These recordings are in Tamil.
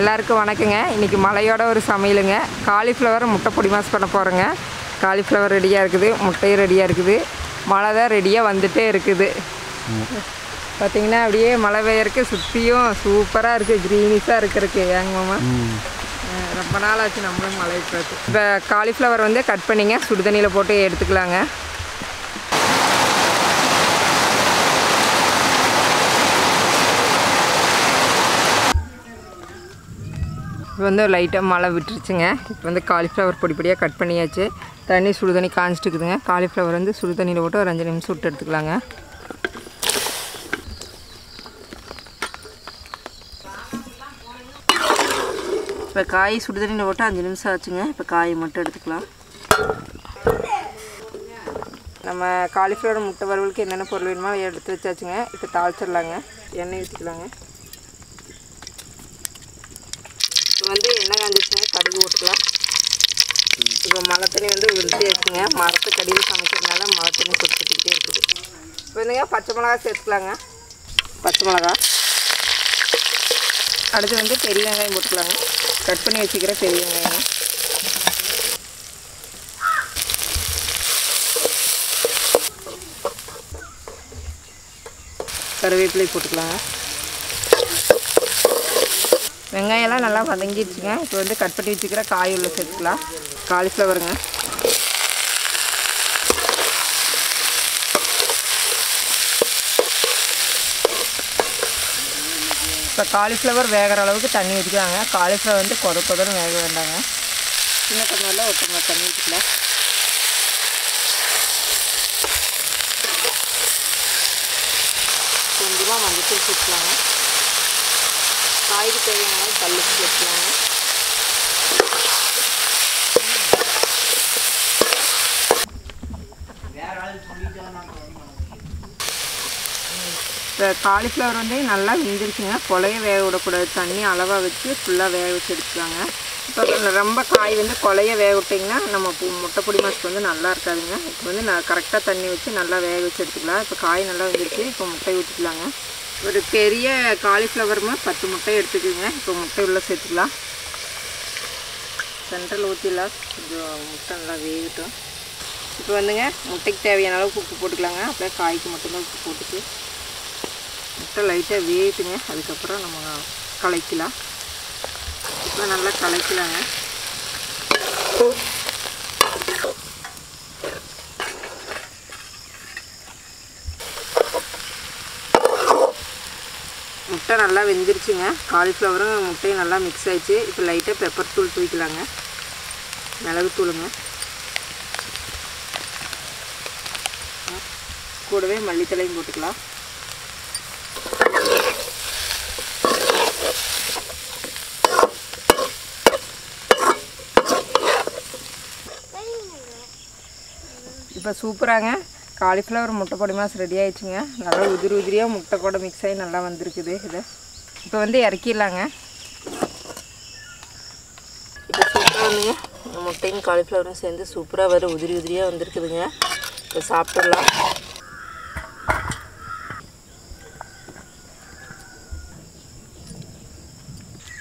எல்லாருக்கும் வணக்கங்க. இன்றைக்கி மலையோட ஒரு சமையலுங்க. காலிஃப்ளவர் முட்டை பொடி மாஸ் பண்ண போகிறேங்க காலிஃப்ளவர் ரெடியாக இருக்குது. முட்டையும் ரெடியாக இருக்குது. மழை தான் ரெடியாக வந்துட்டே இருக்குது. பார்த்தீங்கன்னா அப்படியே மழை பெய்யறதுக்கு சுற்றியும் சூப்பராக இருக்குது க்ரீனிஷாக இருக்கிறதுக்கு. ஏங்க மாமா? ரொம்ப நாள் ஆச்சு நம்மளும் மழை பார்த்து இப்போ காலிஃப்ளவர் வந்து கட் பண்ணிங்க. சுடுதண்ணியில் போட்டு எடுத்துக்கலாங்க. இப்போ வந்து லைட்டாக மழை விட்டுருச்சுங்க. இப்போ வந்து காலிஃப்ளவர் பொடி பொடியாக கட் பண்ணியாச்சு. தண்ணி சுடு தண்ணி காஞ்சிட்டு இருக்குதுங்க காலிஃப்ளவர் வந்து சுடு தண்ணியில் போட்டு ஒரு அஞ்சு நிமிஷம் விட்டு எடுத்துக்கலாங்க. இப்போ காய் சுடு தண்ணியில் போட்டு அஞ்சு நிமிஷம் ஆச்சுங்க. இப்போ காய் மட்டும் எடுத்துக்கலாம். நம்ம காலிஃப்ளவர் முட்டை வறுவலுக்கு என்னென்ன பொருள் வேணுமோ எடுத்து வச்சாச்சுங்க. இப்போ தாளிச்சிடலாங்க. எண்ணெய் ஊற்றிக்கலாங்க இப்போ வந்து எண்ணெய் காஞ்சிச்சுங்க கடுகு போட்டுக்கலாம். இப்போ மழை தண்ணி வந்து விழுத்தே இருக்குங்க மரத்து கடியில் சமைக்கிறதுனால மழை தண்ணி கொடுத்துக்கிட்டே இருக்குது. இப்போ வந்துங்க பச்சை மிளகா சேர்த்துக்கலாங்க. பச்சை மிளகா. அடுத்து வந்து பெரிய வெங்காயம் போட்டுக்கலாங்க. கட் பண்ணி வச்சுக்கிற பெரிய வெங்காயம். கருவேப்பிலை போட்டுக்கலாங்க. வெங்காயம்லாம் நல்லா வதங்கிடுச்சுங்க. இப்போ வந்து கட் பண்ணி வச்சுக்கிற காய் உள்ள சேர்த்துக்கலாம். காலிஃப்ளவருங்க. இப்போ காலிஃப்ளவர் வேகிற அளவுக்கு தண்ணி ஊற்றிக்கலாங்க காலிஃப்ளவர் வந்து கொத கொதன்னு வேக வேண்டாங்க. சின்ன டம்ளரில் ஒரு தண்ணி ஊற்றிக்கலாம் கொஞ்சமாக மஞ்சள் சேர்த்துக்கலாங்க. காய்க்கு தேவையான அளவு கல் உப்பு சேர்த்துக்கலாங்க இப்போ காலிஃப்ளவர் வந்து நல்லா வெந்துருச்சுங்க. கொலைய வேக விடக்கூடாது. தண்ணி அளவாக வச்சு ஃபுல்லாக வேக வச்சு எடுத்துக்கலாங்க இப்போ ரொம்ப காய் வந்து கொலைய வேக விட்டிங்கன்னா நம்ம முட்டைப்பொடி முட்டை பொடி மாசுக்கு வந்து நல்லா இருக்காதுங்க. இப்போ வந்து நான் கரெக்டாக தண்ணி வச்சு நல்லா வேக வச்சு எடுத்துக்கலாம். இப்போ காய் நல்லா வந்துருச்சு. இப்போ முட்டை ஊற்றிக்கலாங்க ஒரு பெரிய காலிஃப்ளவருமே பத்து முட்டை எடுத்துக்கோங்க. இப்போ முட்டை உள்ளே சேர்த்துக்கலாம். சென்ட்ரல் ஊற்றிடலாம் கொஞ்சம் முட்டை நல்லா வேகட்டும். இப்போ வந்துங்க முட்டைக்கு தேவையான அளவுக்கு உப்பு போட்டுக்கலாங்க. அப்படியே காய்க்கு மட்டும்தான் உப்பு போட்டுட்டு. முட்டை லைட்டாக வேகுதுங்க. அதுக்கப்புறம் நம்ம களைக்கலாம் இப்போ நல்லா கலக்கலாங்க. முட்டை நல்லா வெந்துருச்சுங்க. காலிஃப்ளவரும் முட்டையும் நல்லா மிக்ஸ் ஆகிடுச்சு இப்போ லைட்டாக பெப்பர் தூள் தூக்கிக்கலாங்க மிளகுத்தூளுங்க கூடவே மல்லித்தலையும் போட்டுக்கலாம். இப்போ சூப்பராங்க. காலிஃப்ளவர் முட்டை பொடி மாஸ் ரெடி ஆயிடுச்சுங்க. நல்லா உதிரி உதிரியாக முட்டை கூட மிக்ஸ் ஆகி நல்லா வந்திருக்குது இது. இப்போ வந்து இறக்கிடலாங்க. இப்போ சூப்பராக வந்துங்க முட்டையும் காலிஃப்ளவரும் சேர்ந்து சூப்பராக வர உதிரி உதிரியாக வந்திருக்குதுங்க. இப்போ சாப்பிட்டுடலாம்.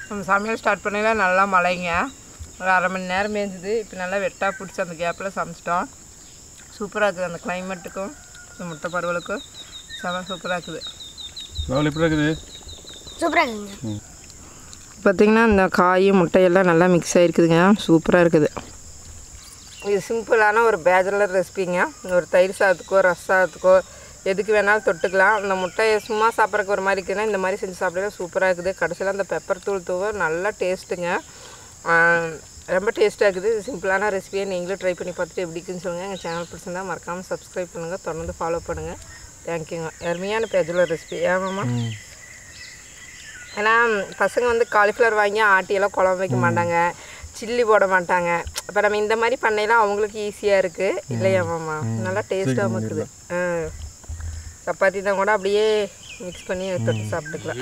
நம்ம சமையல் ஸ்டார்ட் பண்ணல நல்லா மழைங்க. ஒரு அரை மணி நேரம் மேய்ஞ்சுது இப்போ நல்லா வெட்டாக பிடிச்சி அந்த கேப்பில் சமைச்சிட்டோம். சூப்பராக இருக்குது அந்த கிளைமேட்டுக்கும் இந்த முட்டை பருவலுக்கும். செம சூப்பராக இருக்குது. எப்படி இருக்குது? சூப்பராக இருக்குங்க. பார்த்திங்கன்னா இந்த காய் முட்டையெல்லாம் நல்லா மிக்ஸ் ஆகிருக்குதுங்க சூப்பராக இருக்குது. இது சிம்பிளான ஒரு பேச்சுலர் ரெசிபிங்க ஒரு தயிர் சாதத்துக்கோ ரச சாதத்துக்கோ எதுக்கு வேணாலும் தொட்டுக்கலாம். அந்த முட்டையை சும்மா சாப்பிட்றதுக்கு ஒரு மாதிரி இருக்குதுன்னா இந்த மாதிரி செஞ்சு சாப்பிடவே சூப்பராக இருக்குது. கடைசியில் அந்த பெப்பர் தூள் தூவ நல்லா டேஸ்ட்டுங்க ரொம்ப டேஸ்ட்டாக இருக்குது. சிம்பிளான ரெசிபியை நீங்களும் ட்ரை பண்ணி பார்த்துட்டு எப்படி இருக்குன்னு சொல்லுங்கள் எங்கள் சேனல் பிடிச்சிருந்தா மறக்காமல் சப்ஸ்கிரைப் பண்ணுங்கள் தொடர்ந்து ஃபாலோ பண்ணுங்கள் தேங்க்யூங்க அருமையான பேச்சுலர் ரெசிபி ஏமாம்மா ஏன்னா பசங்க வந்து காலிஃப்ளவர் வாங்கி ஆட்டியெல்லாம் குழம்பு வைக்க மாட்டாங்க. சில்லி போட மாட்டாங்க. இப்போ நம்ம இந்த மாதிரி பண்ணையெல்லாம் அவங்களுக்கு ஈஸியாக இருக்குது இல்லையா மாமா? நல்லா டேஸ்ட்டாகவும் இருக்குது சப்பாத்தி தான் கூட அப்படியே மிக்ஸ் பண்ணி தொட்டு சாப்பிட்டுக்கலாம்.